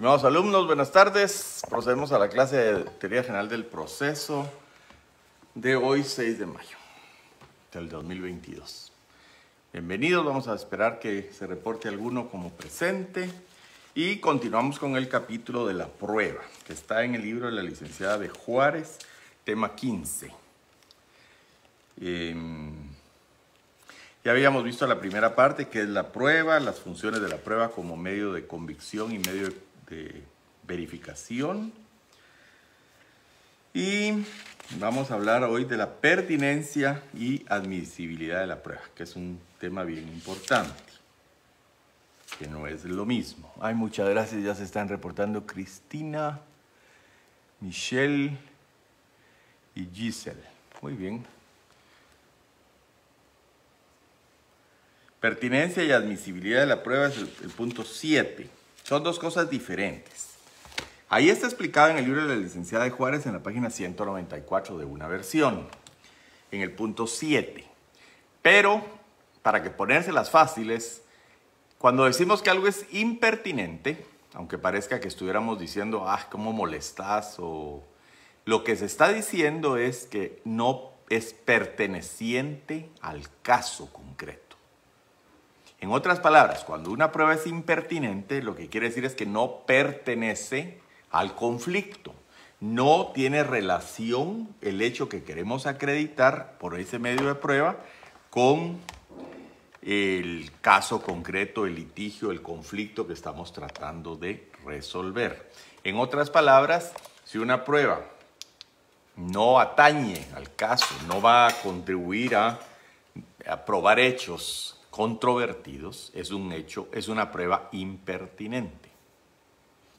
Estimados alumnos, buenas tardes. Procedemos a la clase de Teoría General del Proceso de hoy, 6 de mayo del 2022. Bienvenidos, vamos a esperar que se reporte alguno como presente y continuamos con el capítulo de la prueba, que está en el libro de la licenciada de Juárez, tema 15. Eh, ya habíamos visto la primera parte, que es la prueba, las funciones de la prueba como medio de convicción y medio de verificación. Y vamos a hablar hoy de la pertinencia y admisibilidad de la prueba, que es un tema bien importante, que no es lo mismo. Ay, muchas gracias, ya se están reportando Cristina, Michelle y Giselle. Muy bien. Pertinencia y admisibilidad de la prueba es el, el punto 7. Son dos cosas diferentes. Ahí está explicado en el libro de la licenciada de Juárez en la página 194 de una versión, en el punto 7. Pero, para que ponérselas fáciles, cuando decimos que algo es impertinente, aunque parezca que estuviéramos diciendo, ah, cómo molestas, o lo que se está diciendo es que no es perteneciente al caso concreto. En otras palabras, cuando una prueba es impertinente, lo que quiere decir es que no pertenece al conflicto. No tiene relación el hecho que queremos acreditar por ese medio de prueba con el caso concreto, el litigio, el conflicto que estamos tratando de resolver. En otras palabras, si una prueba no atañe al caso, no va a contribuir a, a probar hechos controvertidos, es un hecho, es una prueba impertinente.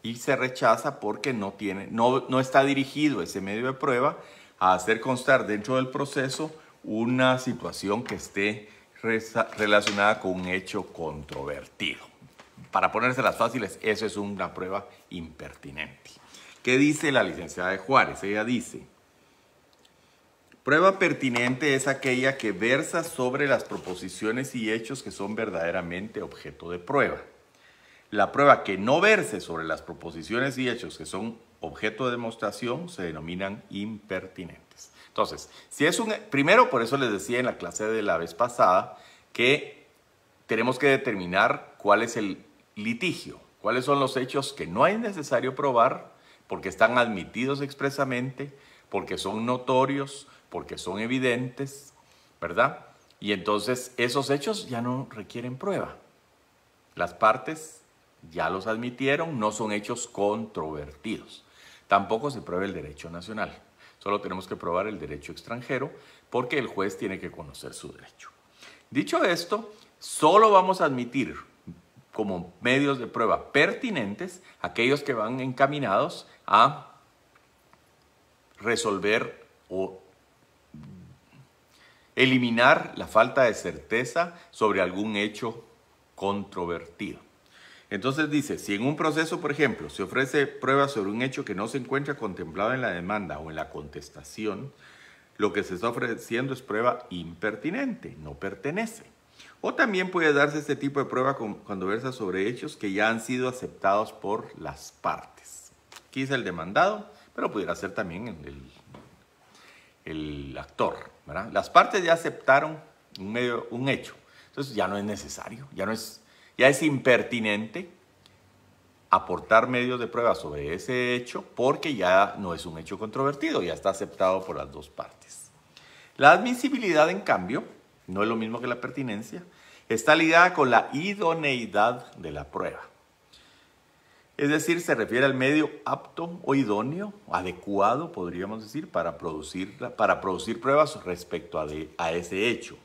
Y se rechaza porque no, tiene, no, no está dirigido ese medio de prueba a hacer constar dentro del proceso una situación que esté relacionada con un hecho controvertido. Para ponérselas fáciles, eso es una prueba impertinente. ¿Qué dice la licenciada de Juárez? Ella dice, Prueba pertinente es aquella que versa sobre las proposiciones y hechos que son verdaderamente objeto de prueba. La prueba que no verse sobre las proposiciones y hechos que son objeto de demostración se denominan impertinentes. Entonces, si es un primero por eso les decía en la clase de la vez pasada que tenemos que determinar cuál es el litigio, cuáles son los hechos que no es necesario probar porque están admitidos expresamente, porque son notorios, porque son evidentes, ¿verdad? Y entonces esos hechos ya no requieren prueba. Las partes ya los admitieron, no son hechos controvertidos. Tampoco se prueba el derecho nacional. Solo tenemos que probar el derecho extranjero porque el juez tiene que conocer su derecho. Dicho esto, solo vamos a admitir como medios de prueba pertinentes aquellos que van encaminados a resolver o eliminar la falta de certeza sobre algún hecho controvertido. Entonces dice, si en un proceso, por ejemplo, se ofrece prueba sobre un hecho que no se encuentra contemplado en la demanda o en la contestación, lo que se está ofreciendo es prueba impertinente, no pertenece. O también puede darse este tipo de prueba cuando versa sobre hechos que ya han sido aceptados por las partes. Es el demandado, pero pudiera ser también el, el actor. Las partes ya aceptaron un, medio, un hecho. Entonces ya no es necesario, ya, no es, ya es impertinente aportar medios de prueba sobre ese hecho porque ya no es un hecho controvertido, ya está aceptado por las dos partes. La admisibilidad, en cambio, no es lo mismo que la pertinencia, está ligada con la idoneidad de la prueba. Es decir, se refiere al medio apto o idóneo, adecuado, podríamos decir, para producir, para producir pruebas respecto a, a ese hecho.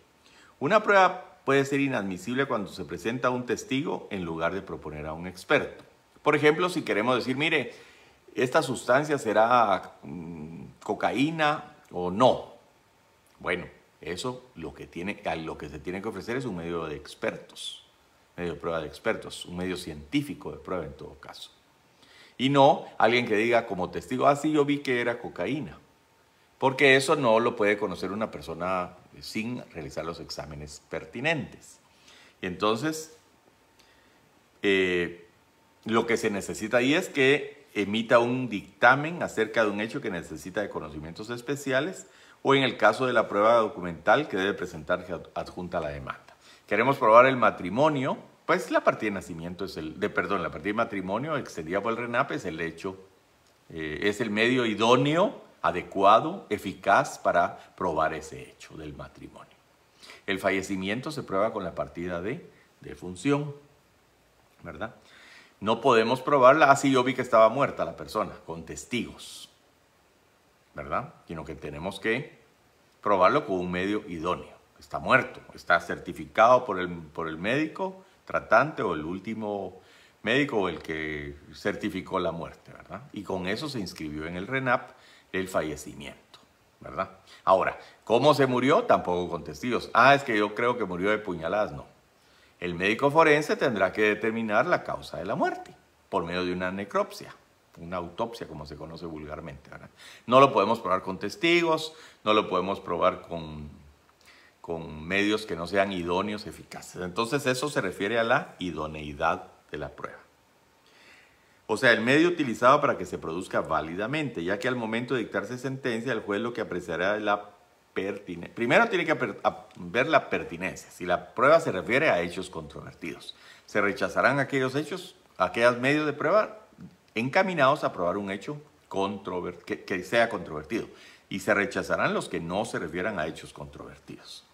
Una prueba puede ser inadmisible cuando se presenta un testigo en lugar de proponer a un experto. Por ejemplo, si queremos decir, mire, esta sustancia será mm, cocaína o no. Bueno, eso lo que se tiene que ofrecer es un medio de expertos medio de prueba de expertos, un medio científico de prueba en todo caso. Y no alguien que diga como testigo, ah, sí, yo vi que era cocaína. Porque eso no lo puede conocer una persona sin realizar los exámenes pertinentes. Y entonces, eh, lo que se necesita ahí es que emita un dictamen acerca de un hecho que necesita de conocimientos especiales o en el caso de la prueba documental que debe presentarse adjunta a la demanda. Queremos probar el matrimonio, pues la partida de nacimiento es el, de perdón, la partida de matrimonio extendida por el RENAP es el hecho, eh, es el medio idóneo, adecuado, eficaz para probar ese hecho del matrimonio. El fallecimiento se prueba con la partida de, de función, ¿verdad? No podemos probarla, así yo vi que estaba muerta la persona, con testigos, ¿verdad? Sino que tenemos que probarlo con un medio idóneo. Está muerto, está certificado por el, por el médico tratante o el último médico o el que certificó la muerte, ¿verdad? Y con eso se inscribió en el RENAP el fallecimiento, ¿verdad? Ahora, ¿cómo se murió? Tampoco con testigos. Ah, es que yo creo que murió de puñaladas, no. El médico forense tendrá que determinar la causa de la muerte por medio de una necropsia, una autopsia como se conoce vulgarmente. No lo podemos probar con testigos, no lo podemos probar con, con medios que no sean idóneos, eficaces. Entonces eso se refiere a la idoneidad de la prueba. O sea, el medio utilizado para que se produzca válidamente, ya que al momento de dictarse sentencia, el juez lo que apreciará es la Primero tiene que ver la pertinencia, si la prueba se refiere a hechos controvertidos. Se rechazarán aquellos hechos, aquellos medios de prueba encaminados a probar un hecho que, que sea controvertido. Y se rechazarán los que no se refieran a hechos controvertidos.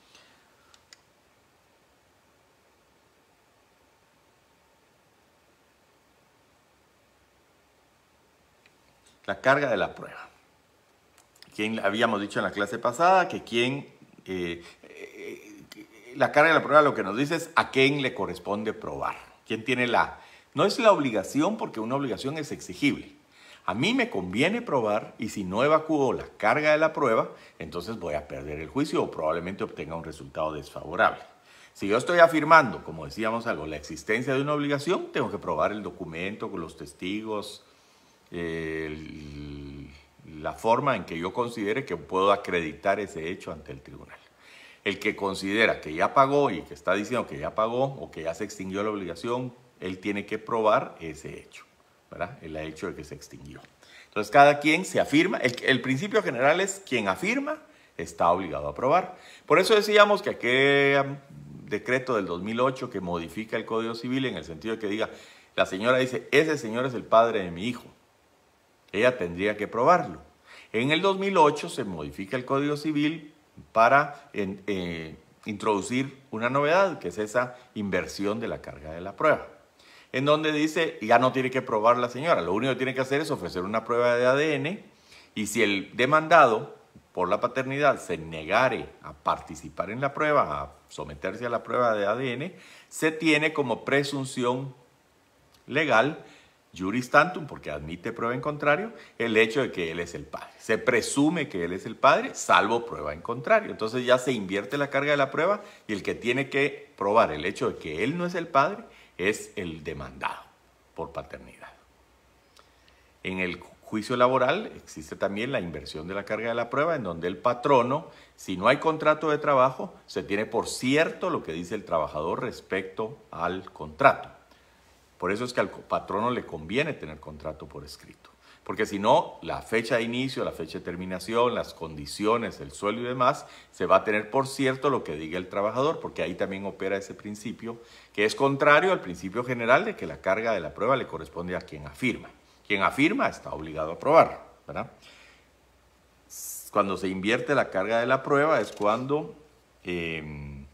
La carga de la prueba quien habíamos dicho en la clase pasada que quien eh, eh, la carga de la prueba lo que nos dice es a quién le corresponde probar. ¿Quién tiene la no es la obligación porque una obligación es exigible. A mí me conviene probar y si no evacúo la carga de la prueba, entonces voy a perder el juicio o probablemente obtenga un resultado desfavorable. Si yo estoy afirmando, como decíamos algo, la existencia de una obligación, tengo que probar el documento con los testigos, el, la forma en que yo considere que puedo acreditar ese hecho ante el tribunal. El que considera que ya pagó y que está diciendo que ya pagó o que ya se extinguió la obligación, él tiene que probar ese hecho, ¿verdad? El hecho de que se extinguió. Entonces cada quien se afirma, el, principio general es quien afirma está obligado a probar. Por eso decíamos que aquel decreto del 2008 que modifica el Código Civil en el sentido de que diga, la señora dice, ese señor es el padre de mi hijo ella tendría que probarlo. En el 2008 se modifica el Código Civil para eh, introducir una novedad, que es esa inversión de la carga de la prueba, en donde dice, ya no tiene que probar la señora, lo único que tiene que hacer es ofrecer una prueba de ADN y si el demandado por la paternidad se negare a participar en la prueba, a someterse a la prueba de ADN, se tiene como presunción legal juris tantum, porque admite prueba en contrario, el hecho de que él es el padre. Se presume que él es el padre, salvo prueba en contrario. Entonces ya se invierte la carga de la prueba y el que tiene que probar el hecho de que él no es el padre es el demandado por paternidad. En el juicio laboral existe también la inversión de la carga de la prueba, en donde el patrono, si no hay contrato de trabajo, se tiene por cierto lo que dice el trabajador respecto al contrato. Por eso es que al patrono le conviene tener contrato por escrito. Porque si no, la fecha de inicio, la fecha de terminación, las condiciones, el sueldo y demás, se va a tener por cierto lo que diga el trabajador, porque ahí también opera ese principio, que es contrario al principio general de que la carga de la prueba le corresponde a quien afirma. Quien afirma está obligado a probar. Cuando se invierte la carga de la prueba es cuando em,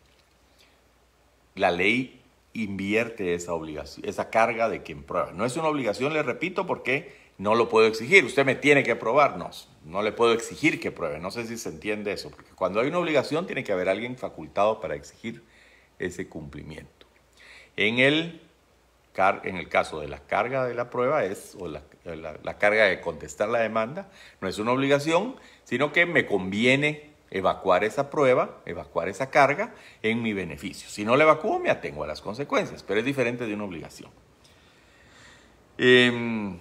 la ley invierte esa obligación, esa carga de quien prueba. No es una obligación, le repito, porque no lo puedo exigir. Usted me tiene que probarnos. No le puedo exigir que pruebe. No sé si se entiende eso, porque cuando hay una obligación tiene que haber alguien facultado para exigir ese cumplimiento. En el, en el caso de la carga de la prueba es, o la, la carga de contestar la demanda, no es una obligación, sino que me conviene evacuar esa prueba, evacuar esa carga en mi beneficio. Si no la evacúo, me atengo a las consecuencias, pero es diferente de una obligación. Em,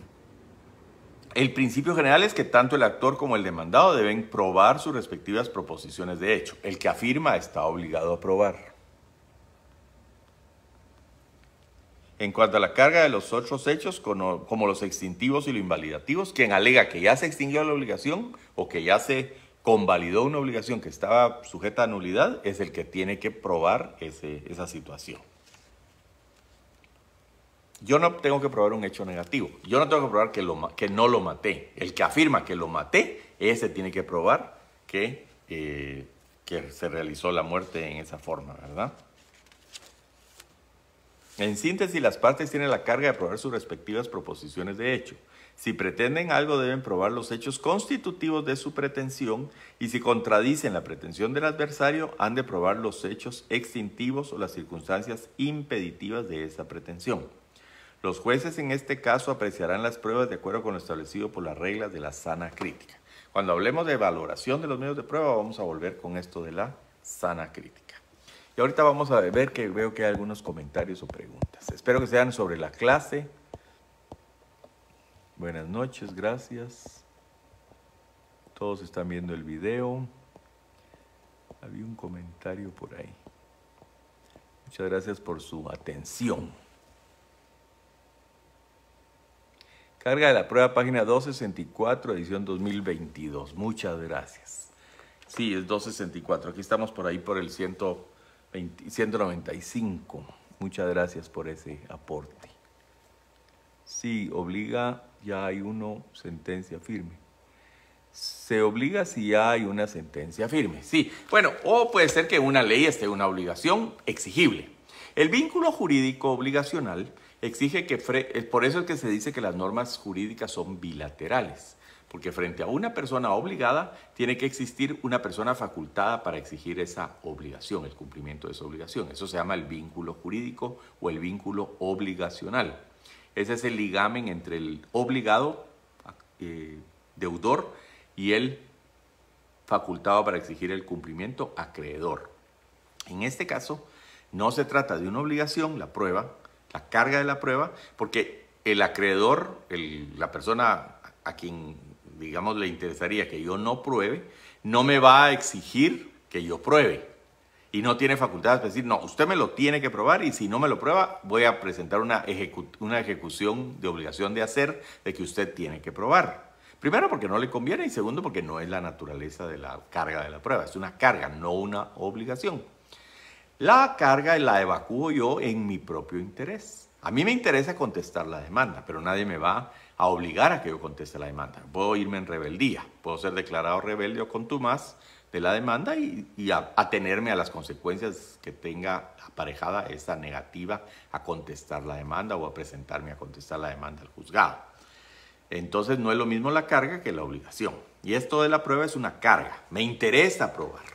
el principio general es que tanto el actor como el demandado deben probar sus respectivas proposiciones de hecho. El que afirma está obligado a probar. en cuanto a la carga de los otros hechos, como los extintivos y los invalidativos, quien alega que ya se extinguió la obligación o que ya se convalidó una obligación que estaba sujeta a nulidad, es el que tiene que probar esa situación. Yo no tengo que probar un hecho negativo. Yo no tengo que probar que no lo maté. El que afirma que lo maté, ese tiene que probar que, eh, que se realizó la muerte en esa forma, ¿verdad? En síntesis, las partes tienen la carga de probar sus respectivas proposiciones de hecho. Si pretenden algo, deben probar los hechos constitutivos de su pretensión y si contradicen la pretensión del adversario, han de probar los hechos extintivos o las circunstancias impeditivas de esa pretensión. Los jueces en este caso apreciarán las pruebas de acuerdo con lo establecido por las reglas de la sana crítica. Cuando hablemos de valoración de los medios de prueba, vamos a volver con esto de la sana crítica. Y ahorita vamos a ver que veo que hay algunos comentarios o preguntas. Espero que sean sobre la clase. Buenas noches, gracias. Todos están viendo el video. Había un comentario por ahí. Muchas gracias por su atención. Carga de la prueba, página 264, edición 2022. Muchas gracias. Sí, es 264. Aquí estamos por ahí por el 195. Muchas gracias por ese aporte. Sí, obliga, ya hay uno, sentencia firme. Se obliga si ya hay una sentencia firme. Sí, bueno, o puede ser que una ley esté una obligación exigible. El vínculo jurídico obligacional exige que, por eso es que se dice que las normas jurídicas son bilaterales, porque frente a una persona obligada tiene que existir una persona facultada para exigir esa obligación, el cumplimiento de esa obligación. Eso se llama el vínculo jurídico o el vínculo obligacional. Ese es el ligamen entre el obligado, eh, deudor, y el facultado para exigir el cumplimiento, acreedor. En este caso, no se trata de una obligación, la prueba, la carga de la prueba, porque el acreedor, la persona a quien, digamos, le interesaría que yo no pruebe, no me va a exigir que yo pruebe. Y no tiene facultades para decir, no, usted me lo tiene que probar y si no me lo prueba, voy a presentar una, una ejecución de obligación de hacer de que usted tiene que probar. Primero porque no le conviene y segundo porque no es la naturaleza de la carga de la prueba. Es una carga, no una obligación. La carga la evacúo yo en mi propio interés. A mí me interesa contestar la demanda, pero nadie me va a obligar a que yo conteste la demanda. Puedo irme en rebeldía, puedo ser declarado rebelde o contumaz de la demanda y, atenerme a, las consecuencias que tenga aparejada esa negativa a contestar la demanda o a presentarme a contestar la demanda al juzgado. Entonces no es lo mismo la carga que la obligación. Y esto de la prueba es una carga. Me interesa probar.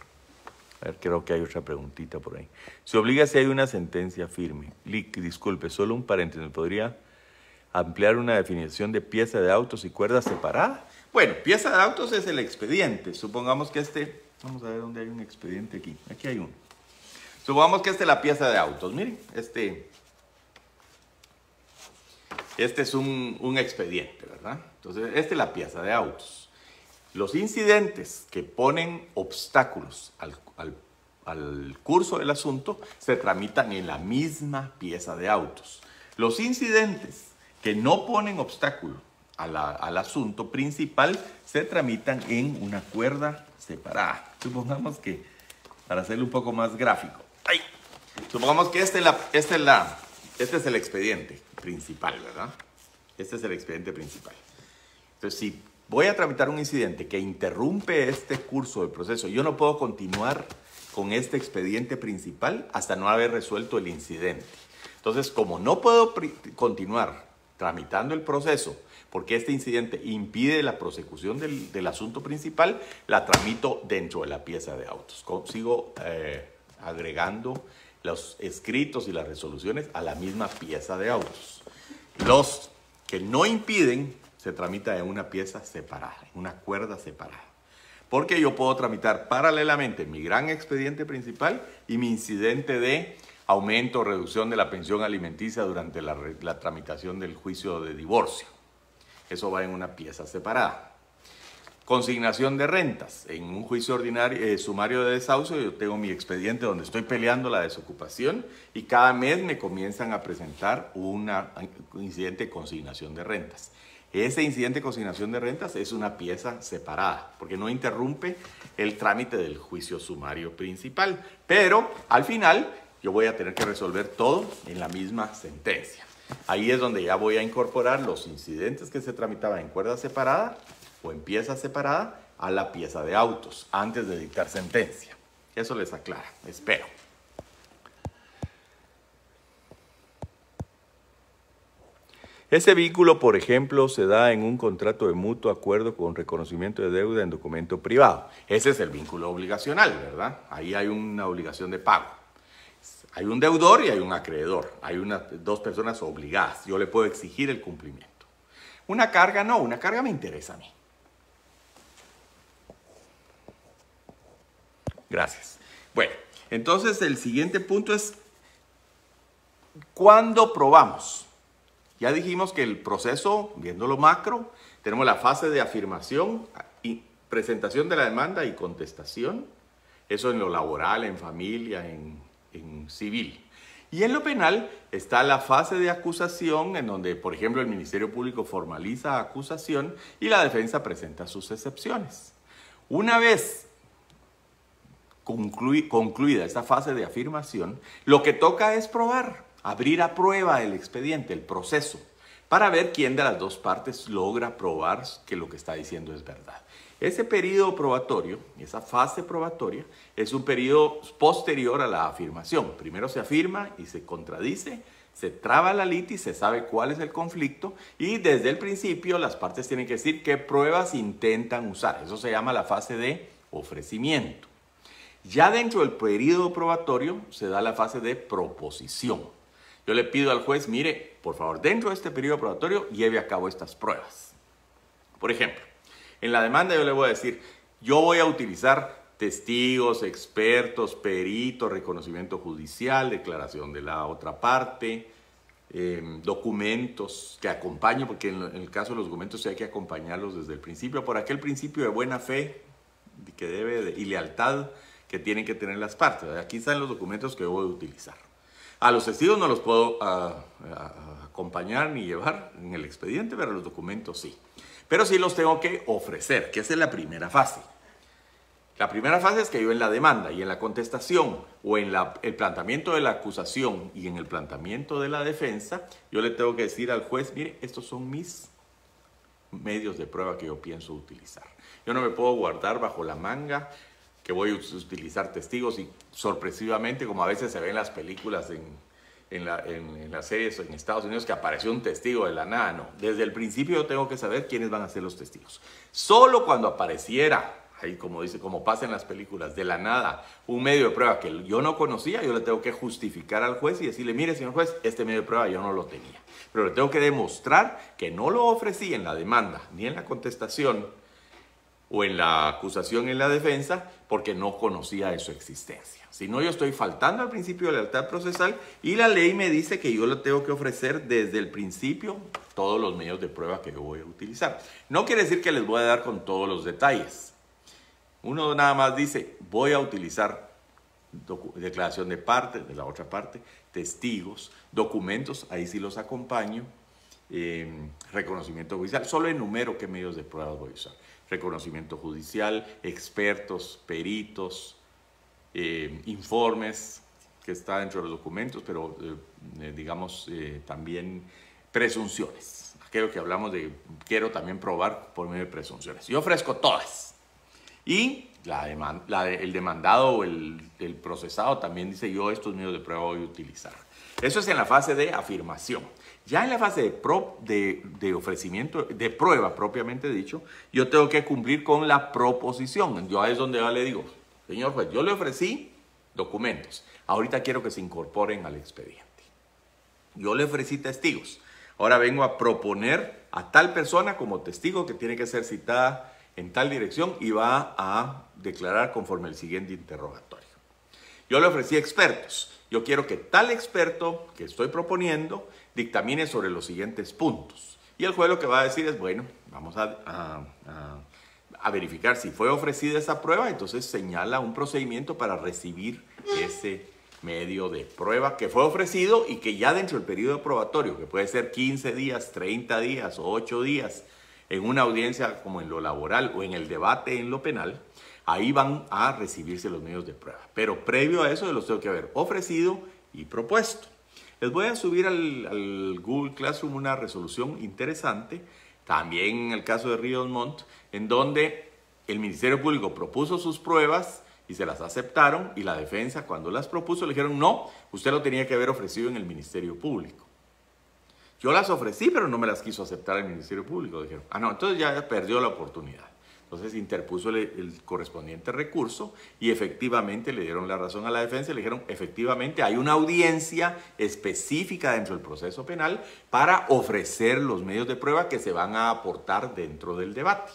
A ver, creo que hay otra preguntita por ahí. Se obliga si hay una sentencia firme. disculpe, solo un paréntesis. ¿Podría ampliar una definición de pieza de autos y cuerda separada? Bueno, pieza de autos es el expediente. Supongamos que este... Vamos a ver dónde hay un expediente aquí. Aquí hay uno. Supongamos que esta es la pieza de autos. Miren, este... Este es un, un expediente, ¿verdad? Entonces, esta es la pieza de autos. Los incidentes que ponen obstáculos al, curso del asunto se tramitan en la misma pieza de autos. Los incidentes que no ponen obstáculo al asunto principal se tramitan en una cuerda separada. Supongamos que, para hacerlo un poco más gráfico, supongamos que este, la, este, la, este es el expediente principal, ¿verdad? Este es el expediente principal. Entonces, si voy a tramitar un incidente que interrumpe este curso del proceso, yo no puedo continuar con este expediente principal hasta no haber resuelto el incidente. Entonces, como no puedo continuar tramitando el proceso porque este incidente impide la prosecución del, asunto principal, la tramito dentro de la pieza de autos. Sigo eh, agregando los escritos y las resoluciones a la misma pieza de autos. Los que no impiden se tramita en una pieza separada, en una cuerda separada. Porque yo puedo tramitar paralelamente mi gran expediente principal y mi incidente de aumento o reducción de la pensión alimenticia durante la, tramitación del juicio de divorcio. Eso va en una pieza separada. Consignación de rentas. En un juicio ordinario, eh, sumario de desahucio, yo tengo mi expediente donde estoy peleando la desocupación y cada mes me comienzan a presentar un incidente de consignación de rentas. Ese incidente de consignación de rentas es una pieza separada, porque no interrumpe el trámite del juicio sumario principal. Pero al final yo voy a tener que resolver todo en la misma sentencia. Ahí es donde ya voy a incorporar los incidentes que se tramitaban en cuerda separada o en pieza separada a la pieza de autos antes de dictar sentencia. Eso les aclara, espero. Ese vínculo, por ejemplo, se da en un contrato de mutuo acuerdo con reconocimiento de deuda en documento privado. Ese es el vínculo obligacional, ¿verdad? Ahí hay una obligación de pago. Hay un deudor y hay un acreedor. Hay una, dos personas obligadas. Yo le puedo exigir el cumplimiento. Una carga no, una carga me interesa a mí. Gracias. Bueno, entonces el siguiente punto es, ¿cuándo probamos? Ya dijimos que el proceso, viendo macro, tenemos la fase de afirmación y presentación de la demanda y contestación. Eso en lo laboral, en familia, en, en civil. Y en lo penal está la fase de acusación, en donde, por ejemplo, el Ministerio Público formaliza acusación y la defensa presenta sus excepciones. Una vez concluida esta fase de afirmación, lo que toca es probar, abrir a prueba el expediente, el proceso, para ver quién de las dos partes logra probar que lo que está diciendo es verdad. Ese periodo probatorio, esa fase probatoria, es un periodo posterior a la afirmación. Primero se afirma y se contradice, se traba la litis, se sabe cuál es el conflicto y desde el principio las partes tienen que decir qué pruebas intentan usar. Eso se llama la fase de ofrecimiento. Ya dentro del periodo probatorio se da la fase de proposición. Yo le pido al juez, mire, por favor, dentro de este periodo probatorio lleve a cabo estas pruebas. Por ejemplo, en la demanda yo le voy a decir, yo voy a utilizar testigos, expertos, peritos, reconocimiento judicial, declaración de la otra parte, em, documentos que acompañen, porque en, el caso de los documentos hay que acompañarlos desde el principio, por aquel principio de buena fe que debe y lealtad que tienen que tener las partes. Aquí están los documentos que voy a utilizar. A los testigos no los puedo ah, ah, acompañar ni llevar en el expediente, pero los documentos sí. Pero sí los tengo que ofrecer, que es la primera fase. La primera fase es que yo en la demanda y en la contestación o en el planteamiento de la acusación y en el planteamiento de la defensa, yo le tengo que decir al juez, mire, estos son mis medios de prueba que yo pienso utilizar. Yo no me puedo guardar bajo la manga que voy a utilizar testigos y sorpresivamente, como a veces se ve en las películas, en, en, la, en, las series en Estados Unidos, que apareció un testigo de la nada, no. Desde el principio yo tengo que saber quiénes van a ser los testigos. Solo cuando apareciera, ahí como dice, como pasa en las películas, de la nada, un medio de prueba que yo no conocía, yo le tengo que justificar al juez y decirle, mire señor juez, este medio de prueba yo no lo tenía. Pero le tengo que demostrar que no lo ofrecí en la demanda ni en la contestación o en la acusación en la defensa porque no conocía de su existencia. Si no, yo estoy faltando al principio de lealtad procesal y la ley me dice que yo le tengo que ofrecer desde el principio todos los medios de prueba que yo voy a utilizar. No quiere decir que les voy a dar con todos los detalles. Uno nada más dice, voy a utilizar declaración de parte, de la otra parte, testigos, documentos, ahí sí los acompaño, eh, reconocimiento judicial, solo enumero qué medios de prueba voy a usar reconocimiento judicial, expertos, peritos, eh, informes que está dentro de los documentos, pero eh, eh, digamos también presunciones. Aquello que hablamos de quiero también probar por medio de presunciones. Yo ofrezco todas. Y el demandado o el, el procesado también dice yo estos medios de prueba voy a utilizar. Eso es en la fase de afirmación. Ya en la fase de, de, ofrecimiento, de prueba propiamente dicho, yo tengo que cumplir con la proposición. Yo ahí es donde yo le digo, señor juez, yo le ofrecí documentos. Ahorita quiero que se incorporen al expediente. Yo le ofrecí testigos. Ahora vengo a proponer a tal persona como testigo que tiene que ser citada en tal dirección y va a declarar conforme el siguiente interrogatorio. Yo le ofrecí expertos. Yo quiero que tal experto que estoy proponiendo dictamine sobre los siguientes puntos. Y el juez lo que va a decir es, bueno, vamos a, a verificar si fue ofrecida esa prueba, entonces señala un procedimiento para recibir ese medio de prueba que fue ofrecido y que ya dentro del periodo probatorio, que puede ser 15 días, 30 días o 8 días, en una audiencia como en lo laboral o en el debate en lo penal, ahí van a recibirse los medios de prueba. Pero previo a eso los tengo que haber ofrecido y propuesto. Les voy a subir al, Google Classroom una resolución interesante, también en el caso de Ríos Montt, en donde el Ministerio Público propuso sus pruebas y se las aceptaron y la defensa cuando las propuso le dijeron no, usted lo tenía que haber ofrecido en el Ministerio Público. Yo las ofrecí, pero no me las quiso aceptar el Ministerio Público. Dijeron, ah, no, entonces ya perdió la oportunidad. Entonces interpuso el, correspondiente recurso y efectivamente le dieron la razón a la defensa y le dijeron, efectivamente hay una audiencia específica dentro del proceso penal para ofrecer los medios de prueba que se van a aportar dentro del debate.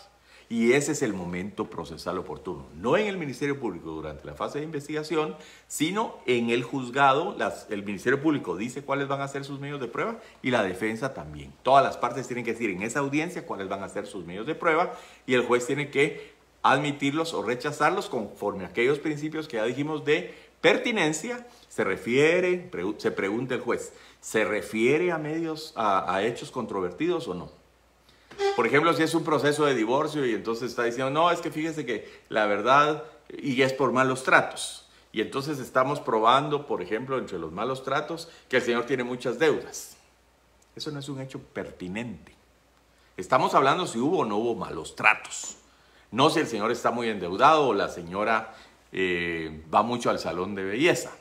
Y ese es el momento procesal oportuno, no en el Ministerio Público durante la fase de investigación, sino en el juzgado. el Ministerio Público dice cuáles van a ser sus medios de prueba y la defensa también. Todas las partes tienen que decir en esa audiencia cuáles van a ser sus medios de prueba y el juez tiene que admitirlos o rechazarlos conforme a aquellos principios que ya dijimos de pertinencia. Se refiere, se pregunta el juez, ¿se refiere a medios, a hechos controvertidos o no? Por ejemplo, si es un proceso de divorcio y entonces está diciendo, no, es que fíjese que la verdad, y es por malos tratos. Y entonces estamos probando, por ejemplo, entre los malos tratos, que el señor tiene muchas deudas. Eso no es un hecho pertinente. Estamos hablando si hubo o no hubo malos tratos. No si el señor está muy endeudado o la señora eh, va mucho al salón de belleza.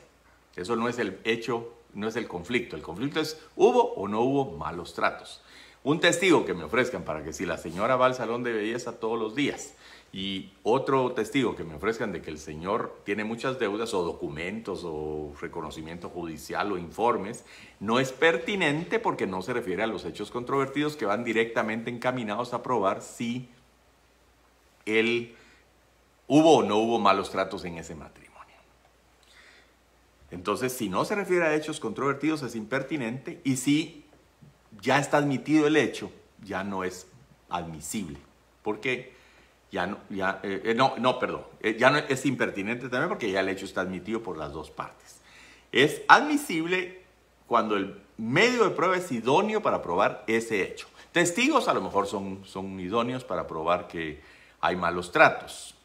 Eso no es el hecho, no es el conflicto. El conflicto es hubo o no hubo malos tratos un testigo que me ofrezcan para que si la señora va al salón de belleza todos los días y otro testigo que me ofrezcan de que el señor tiene muchas deudas o documentos o reconocimiento judicial o informes, no es pertinente porque no se refiere a los hechos controvertidos que van directamente encaminados a probar si él hubo o no hubo malos tratos en ese matrimonio. Entonces, si no se refiere a hechos controvertidos es impertinente y si ya está admitido el hecho, ya no es admisible. Porque ya no, ya, eh, eh, no, no, perdón, eh, ya no es impertinente también porque ya el hecho está admitido por las dos partes. Es admisible cuando el medio de prueba es idóneo para probar ese hecho. Testigos a lo mejor son, son idóneos para probar que hay malos tratos.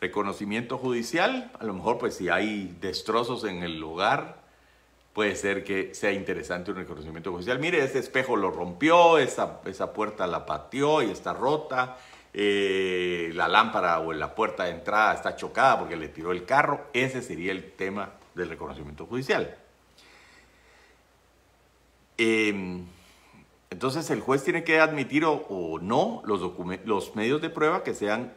Reconocimiento judicial, a lo mejor pues si hay destrozos en el hogar, puede ser que sea interesante un reconocimiento judicial. Mire, ese espejo lo rompió, esa, puerta la pateó y está rota, eh, la lámpara o la puerta de entrada está chocada porque le tiró el carro. Ese sería el tema del reconocimiento judicial. Em, entonces el juez tiene que admitir o, o no los, los medios de prueba que sean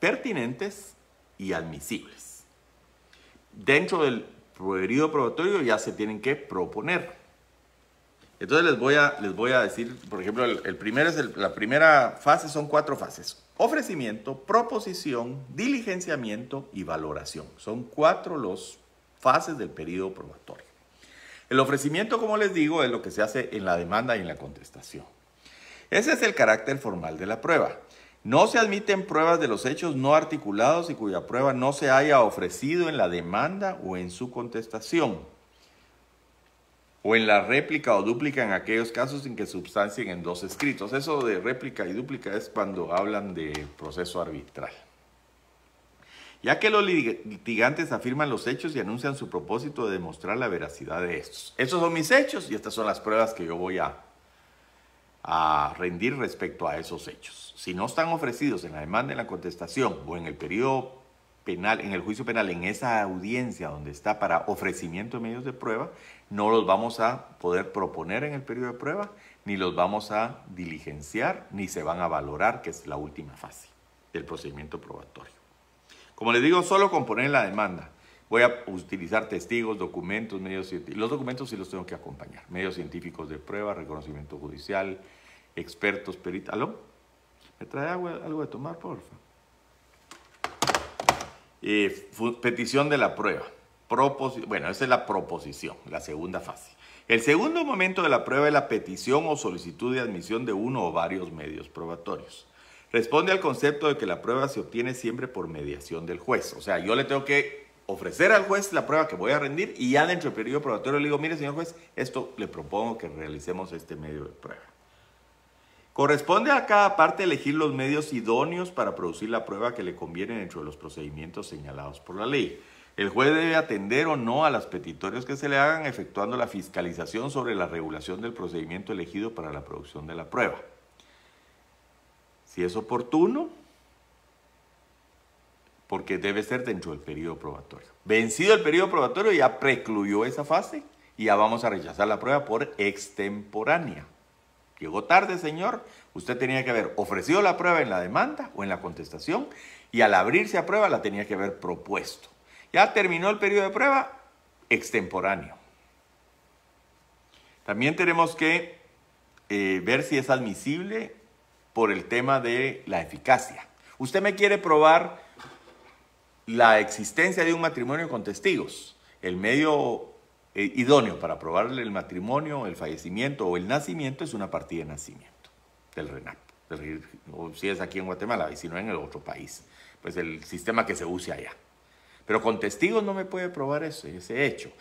pertinentes y admisibles. Dentro del periodo probatorio ya se tienen que proponer. Entonces les voy a, les voy a decir, por ejemplo, el, es la primera fase son cuatro fases. Ofrecimiento, proposición, diligenciamiento y valoración. Son cuatro los fases del periodo probatorio. El ofrecimiento, como les digo, es lo que se hace en la demanda y en la contestación. Ese es el carácter formal de la prueba. No se admiten pruebas de los hechos no articulados y cuya prueba no se haya ofrecido en la demanda o en su contestación, o en la réplica o dúplica en aquellos casos en que substancien en dos escritos. Eso de réplica y dúplica es cuando hablan de proceso arbitral. Ya que los litigantes afirman los hechos y anuncian su propósito de demostrar la veracidad de estos. Estos son mis hechos y estas son las pruebas que yo voy a a rendir respecto a esos hechos. Si no están ofrecidos en la demanda, en la contestación o en el periodo penal, en el juicio penal, en esa audiencia donde está para ofrecimiento de medios de prueba, no los vamos a poder proponer en el periodo de prueba, ni los vamos a diligenciar, ni se van a valorar, que es la última fase del procedimiento probatorio. Como les digo, solo componer la demanda. Voy a utilizar testigos, documentos, medios científicos. Los documentos sí los tengo que acompañar. Medios científicos de prueba, reconocimiento judicial, expertos, peritos. ¿Aló? ¿Me trae algo de tomar, por favor? Eh, petición de la prueba. bueno, esa es la proposición, la segunda fase. El segundo momento de la prueba es la petición o solicitud de admisión de uno o varios medios probatorios. responde al concepto de que la prueba se obtiene siempre por mediación del juez. O sea, yo le tengo que ofrecer al juez la prueba que voy a rendir y ya dentro del periodo probatorio le digo, mire señor juez, esto le propongo que realicemos este medio de prueba. Corresponde a cada parte elegir los medios idóneos para producir la prueba que le conviene dentro de los procedimientos señalados por la ley. El juez debe atender o no a las petitorios que se le hagan efectuando la fiscalización sobre la regulación del procedimiento elegido para la producción de la prueba. Si es oportuno, porque debe ser dentro del periodo probatorio. Vencido el periodo probatorio ya precluyó esa fase y ya vamos a rechazar la prueba por extemporánea. Llegó tarde, señor. Usted tenía que haber ofrecido la prueba en la demanda o en la contestación y al abrirse a prueba la tenía que haber propuesto. Ya terminó el periodo de prueba extemporáneo. También tenemos que eh, ver si es admisible por el tema de la eficacia. Usted me quiere probar la existencia de un matrimonio con testigos. El medio eh, idóneo para probarle el matrimonio, el fallecimiento o el nacimiento es una partida de nacimiento del RENAP. O si es aquí en Guatemala y si no en el otro país. Pues el sistema que se use allá. Pero con testigos no me puede probar ese, ese hecho.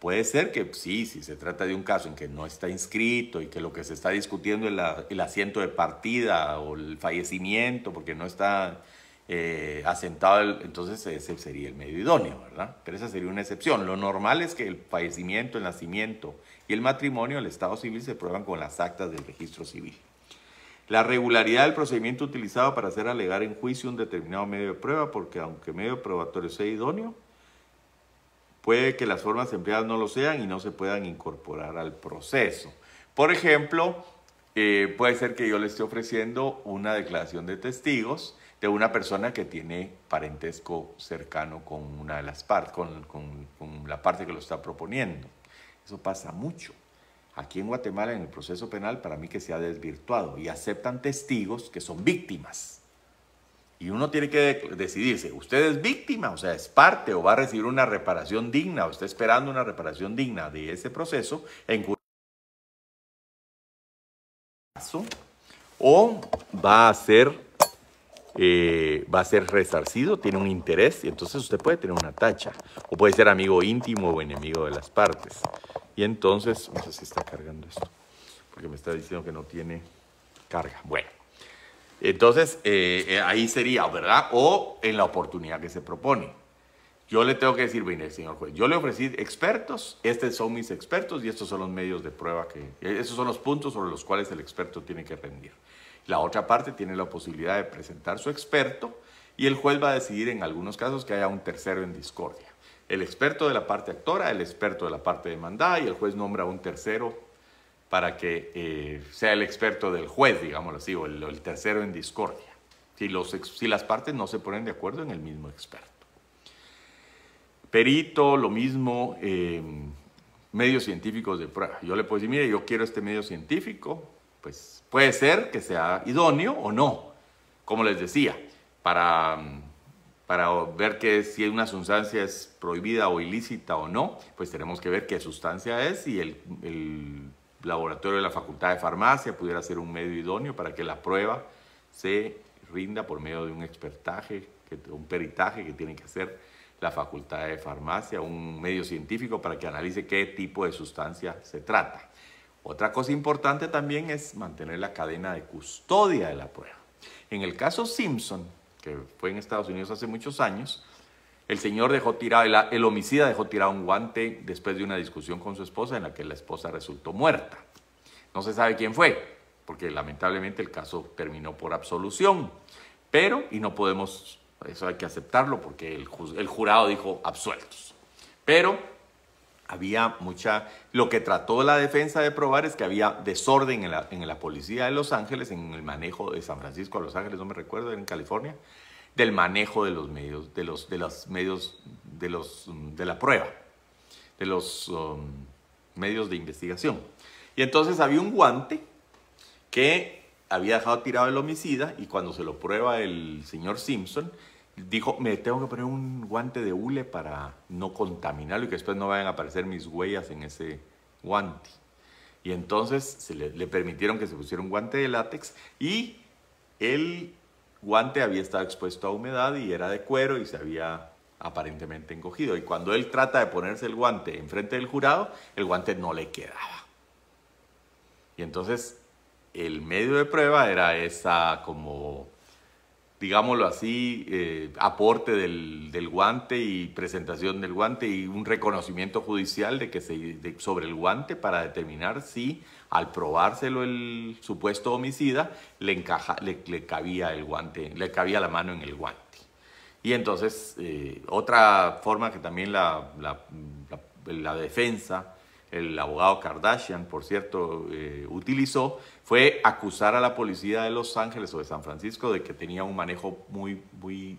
Puede ser que sí, si se trata de un caso en que no está inscrito y que lo que se está discutiendo es el asiento de partida o el fallecimiento porque no está eh, asentado, entonces ese sería el medio idóneo, ¿verdad? Pero esa sería una excepción. Lo normal es que el fallecimiento, el nacimiento y el matrimonio, el estado civil, se prueban con las actas del registro civil. La regularidad del procedimiento utilizado para hacer alegar en juicio un determinado medio de prueba, porque aunque medio probatorio sea idóneo, puede que las formas empleadas no lo sean y no se puedan incorporar al proceso. Por ejemplo, eh, puede ser que yo le esté ofreciendo una declaración de testigos de una persona que tiene parentesco cercano con una de las partes, con, la parte que lo está proponiendo. Eso pasa mucho. Aquí en Guatemala, en el proceso penal, para mí que se ha desvirtuado y aceptan testigos que son víctimas. Y uno tiene que decidirse, ¿usted es víctima? O sea, es parte o va a recibir una reparación digna o está esperando una reparación digna de ese proceso en caso o va a ser eh, va a ser resarcido, tiene un interés y entonces usted puede tener una tacha o puede ser amigo íntimo o enemigo de las partes. Y entonces, no sé si está cargando esto, porque me está diciendo que no tiene carga. Bueno, entonces eh, eh, ahí sería, ¿verdad? O en la oportunidad que se propone. Yo le tengo que decir, bien, señor juez, yo le ofrecí expertos, estos son mis expertos y estos son los medios de prueba que, esos son los puntos sobre los cuales el experto tiene que rendir. La otra parte tiene la posibilidad de presentar su experto y el juez va a decidir en algunos casos que haya un tercero en discordia. El experto de la parte actora, el experto de la parte demandada y el juez nombra un tercero para que eh, sea el experto del juez, digámoslo así, o el, tercero en discordia, si, las partes no se ponen de acuerdo en el mismo experto. Perito, lo mismo, em, medios científicos de prueba. Yo le puedo decir, mire, yo quiero este medio científico, pues puede ser que sea idóneo o no, como les decía, para, para ver que si una sustancia es prohibida o ilícita o no, pues tenemos que ver qué sustancia es y el, el laboratorio de la Facultad de Farmacia pudiera ser un medio idóneo para que la prueba se rinda por medio de un expertaje, un peritaje que tiene que hacer la Facultad de Farmacia, un medio científico para que analice qué tipo de sustancia se trata. Otra cosa importante también es mantener la cadena de custodia de la prueba. En el caso Simpson, que fue en Estados Unidos hace muchos años, el señor dejó tirado, el, homicida dejó tirado un guante después de una discusión con su esposa en la que la esposa resultó muerta. No se sabe quién fue, porque lamentablemente el caso terminó por absolución. Pero, y no podemos, eso hay que aceptarlo porque el, jurado dijo absueltos. Pero había mucha, lo que trató la defensa de probar es que había desorden en la, en la, policía de Los Ángeles, en el manejo de San Francisco a Los Ángeles, no me recuerdo, en California, del manejo de los medios, de los, de los medios, de los, de la prueba, de los um, medios de investigación. Y entonces había un guante que había dejado tirado el homicida y cuando se lo prueba el señor Simpson, dijo, me tengo que poner un guante de hule para no contaminarlo y que después no vayan a aparecer mis huellas en ese guante. Y entonces se le, permitieron que se pusiera un guante de látex y el guante había estado expuesto a humedad y era de cuero y se había aparentemente encogido. Y cuando él trata de ponerse el guante enfrente del jurado, el guante no le quedaba. Y entonces el medio de prueba era esa como, digámoslo así, eh, aporte del, guante y presentación del guante y un reconocimiento judicial de que se, sobre el guante para determinar si al probárselo el supuesto homicida le, encaja, le, cabía el guante, le cabía la mano en el guante. Y entonces, eh, otra forma que también la, la defensa el abogado Kardashian, por cierto, eh, utilizó, fue acusar a la policía de Los Ángeles o de San Francisco de que tenía un manejo muy, muy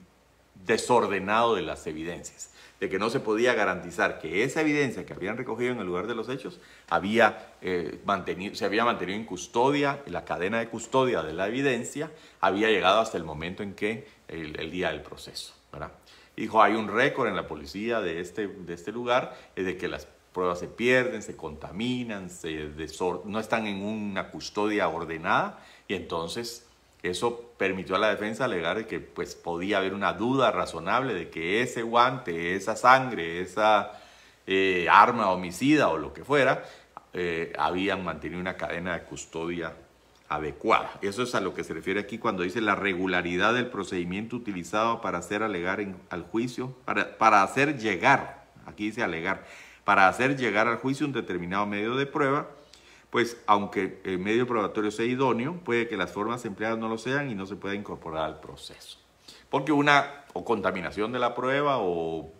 desordenado de las evidencias, de que no se podía garantizar que esa evidencia que habían recogido en el lugar de los hechos había, eh, mantenido, se había mantenido en custodia, la cadena de custodia de la evidencia había llegado hasta el momento en que el, día del proceso. Dijo, hay un récord en la policía de este, de este lugar de que las pruebas se pierden, se contaminan, se no están en una custodia ordenada y entonces eso permitió a la defensa alegar que pues, podía haber una duda razonable de que ese guante, esa sangre, esa eh, arma homicida o lo que fuera, eh, habían mantenido una cadena de custodia adecuada. Eso es a lo que se refiere aquí cuando dice la regularidad del procedimiento utilizado para hacer alegar al juicio, para, para hacer llegar, aquí dice alegar, para hacer llegar al juicio un determinado medio de prueba, pues aunque el medio probatorio sea idóneo, puede que las formas empleadas no lo sean y no se pueda incorporar al proceso. Porque una o contaminación de la prueba o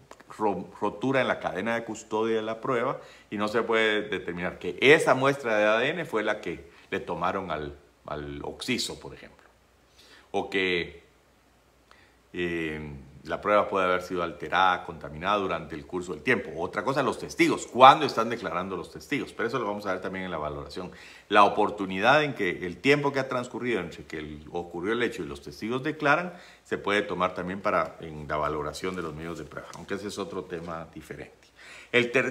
rotura en la cadena de custodia de la prueba y no se puede determinar que esa muestra de ADN fue la que le tomaron al, al oxiso, por ejemplo. O que eh, la prueba puede haber sido alterada, contaminada durante el curso del tiempo. Otra cosa, los testigos. ¿Cuándo están declarando los testigos? Pero eso lo vamos a ver también en la valoración. La oportunidad en que el tiempo que ha transcurrido entre que ocurrió el hecho y los testigos declaran, se puede tomar también para en la valoración de los medios de prueba, aunque ese es otro tema diferente.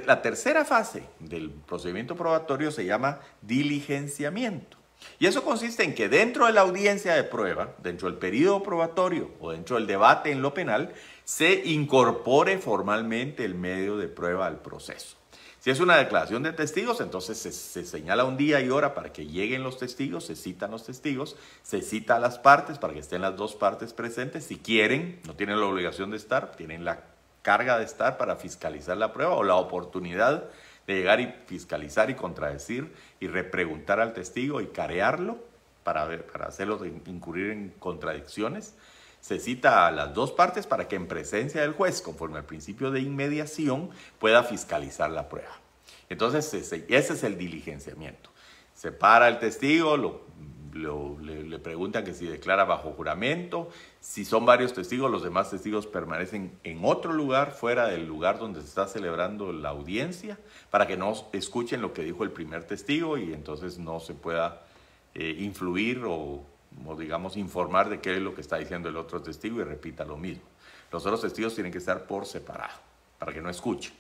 la tercera fase del procedimiento probatorio se llama diligenciamiento. Y eso consiste en que dentro de la audiencia de prueba, dentro del periodo probatorio o dentro del debate en lo penal, se incorpore formalmente el medio de prueba al proceso. Si es una declaración de testigos, entonces se, señala un día y hora para que lleguen los testigos, se citan los testigos, se cita a las partes para que estén las dos partes presentes. Si quieren, no tienen la obligación de estar, tienen la carga de estar para fiscalizar la prueba o la oportunidad llegar y fiscalizar y contradecir y repreguntar al testigo y carearlo para, para hacerlo incurrir en contradicciones. Se cita a las dos partes para que en presencia del juez, conforme al principio de inmediación, pueda fiscalizar la prueba. Entonces, ese, ese es el diligenciamiento. Se para el testigo, lo le, preguntan que si declara bajo juramento. Si son varios testigos, los demás testigos permanecen en otro lugar, fuera del lugar donde se está celebrando la audiencia, para que no escuchen lo que dijo el primer testigo y entonces no se pueda eh, influir o, o, digamos, informar de qué es lo que está diciendo el otro testigo y repita lo mismo. Los otros testigos tienen que estar por separado, para que no escuchen.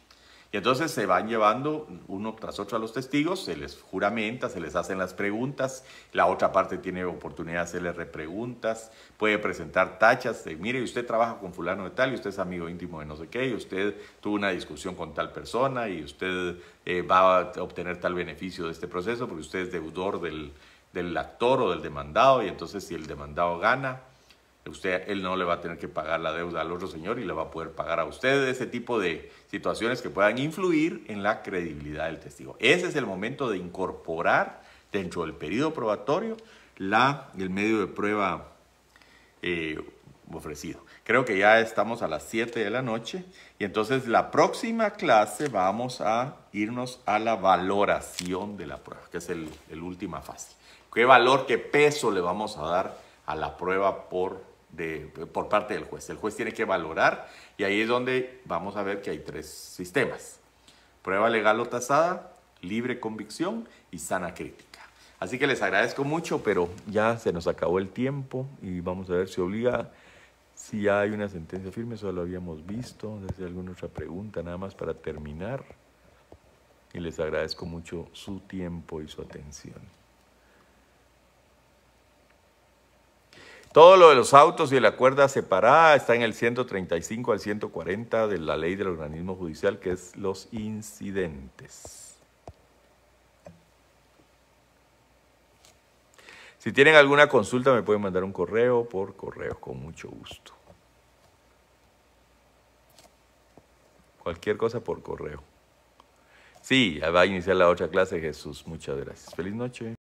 Y entonces se van llevando uno tras otro a los testigos, se les juramenta, se les hacen las preguntas, la otra parte tiene oportunidad de hacerle repreguntas, puede presentar tachas de, mire, usted trabaja con fulano de tal y usted es amigo íntimo de no sé qué, y usted tuvo una discusión con tal persona y usted eh, va a obtener tal beneficio de este proceso porque usted es deudor del, del actor o del demandado y entonces si el demandado gana, usted, él no le va a tener que pagar la deuda al otro señor y le va a poder pagar a usted ese tipo de situaciones que puedan influir en la credibilidad del testigo. Ese es el momento de incorporar dentro del periodo probatorio la, el medio de prueba eh, ofrecido. Creo que ya estamos a las 7 de la noche y entonces la próxima clase vamos a irnos a la valoración de la prueba, que es el última fase. ¿Qué valor, qué peso le vamos a dar a la prueba por por parte del juez. El juez tiene que valorar y ahí es donde vamos a ver que hay tres sistemas. Prueba legal o tasada, libre convicción y sana crítica. Así que les agradezco mucho, pero ya se nos acabó el tiempo y vamos a ver si obliga, si ya hay una sentencia firme, eso lo habíamos visto, desde alguna otra pregunta, nada más para terminar. Y les agradezco mucho su tiempo y su atención. Todo lo de los autos y de la cuerda separada está en el 135 al 140 de la ley del organismo judicial, que es los incidentes. Si tienen alguna consulta me pueden mandar un correo por correo, con mucho gusto. Cualquier cosa por correo. Sí, va a iniciar la otra clase, Jesús. Muchas gracias. Feliz noche.